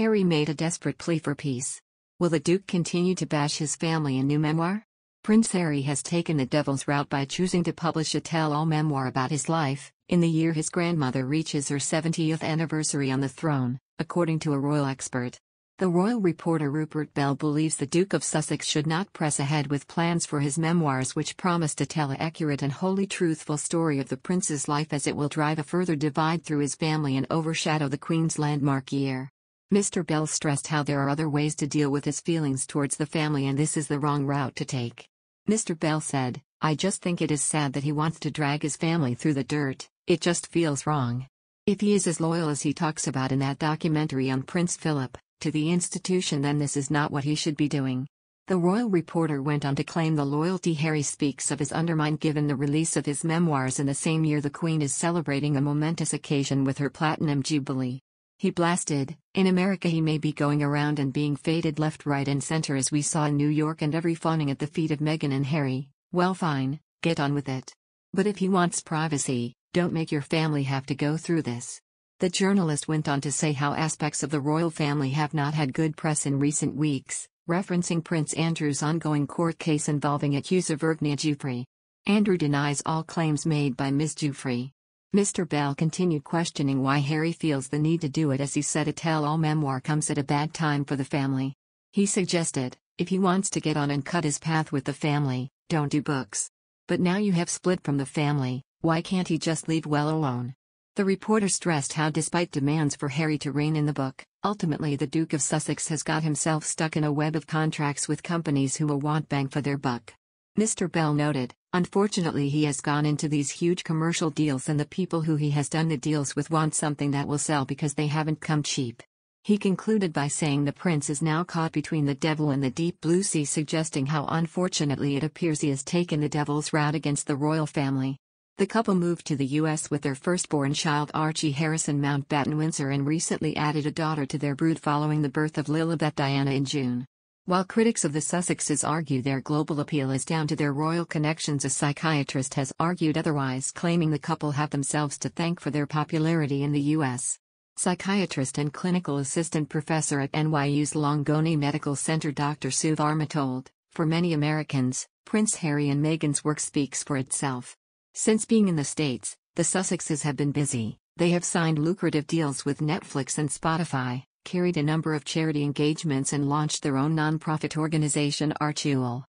Harry made a desperate plea for peace. Will the Duke continue to bash his family in new memoir? Prince Harry has taken the devil's route by choosing to publish a tell all memoir about his life, in the year his grandmother reaches her 70th anniversary on the throne, according to a royal expert. The royal reporter Rupert Bell believes the Duke of Sussex should not press ahead with plans for his memoirs, which promise to tell an accurate and wholly truthful story of the prince's life, as it will drive a further divide through his family and overshadow the Queen's landmark year. Mr. Bell stressed how there are other ways to deal with his feelings towards the family, and this is the wrong route to take. Mr. Bell said, I just think it is sad that he wants to drag his family through the dirt, it just feels wrong. If he is as loyal as he talks about in that documentary on Prince Philip, to the institution then this is not what he should be doing. The royal reporter went on to claim the loyalty Harry speaks of is undermined given the release of his memoirs in the same year the Queen is celebrating a momentous occasion with her Platinum Jubilee. He blasted, in America he may be going around and being faded left right and center as we saw in New York and every fawning at the feet of Meghan and Harry, well fine, get on with it. But if he wants privacy, don't make your family have to go through this. The journalist went on to say how aspects of the royal family have not had good press in recent weeks, referencing Prince Andrew's ongoing court case involving accuser Virginia Giuffre. Andrew denies all claims made by Ms. Giuffre. Mr. Bell continued questioning why Harry feels the need to do it as he said a tell-all memoir comes at a bad time for the family. He suggested, if he wants to get on and cut his path with the family, don't do books. But now you have split from the family, why can't he just leave well alone? The reporter stressed how, despite demands for Harry to rein in the book, ultimately the Duke of Sussex has got himself stuck in a web of contracts with companies who will want bang for their buck. Mr. Bell noted, unfortunately, he has gone into these huge commercial deals, and the people who he has done the deals with want something that will sell because they haven't come cheap. He concluded by saying the prince is now caught between the devil and the deep blue sea, suggesting how unfortunately it appears he has taken the devil's route against the royal family. The couple moved to the U.S. with their firstborn child Archie Harrison Mountbatten Windsor and recently added a daughter to their brood following the birth of Lilibet Diana in June. While critics of the Sussexes argue their global appeal is down to their royal connections, a psychiatrist has argued otherwise, claiming the couple have themselves to thank for their popularity in the U.S. Psychiatrist and clinical assistant professor at NYU's Langone Medical Center Dr. Sue Varma told, For many Americans, Prince Harry and Meghan's work speaks for itself. Since being in the States, the Sussexes have been busy. They have signed lucrative deals with Netflix and Spotify, carried a number of charity engagements, and launched their own nonprofit organization Archewell.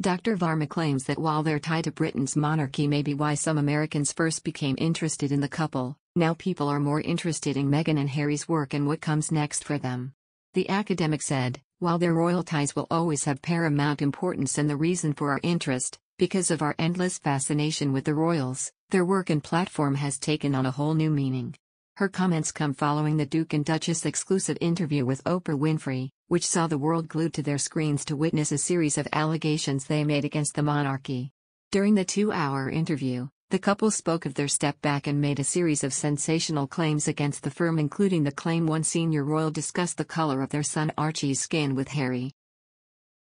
Dr. Varma claims that while their tie to Britain's monarchy may be why some Americans first became interested in the couple, now people are more interested in Meghan and Harry's work and what comes next for them. The academic said, while their royal ties will always have paramount importance and the reason for our interest, because of our endless fascination with the royals, their work and platform has taken on a whole new meaning. Her comments come following the Duke and Duchess exclusive interview with Oprah Winfrey, which saw the world glued to their screens to witness a series of allegations they made against the monarchy. During the two hour interview, the couple spoke of their step back and made a series of sensational claims against the firm, including the claim one senior royal discussed the color of their son Archie's skin with Harry.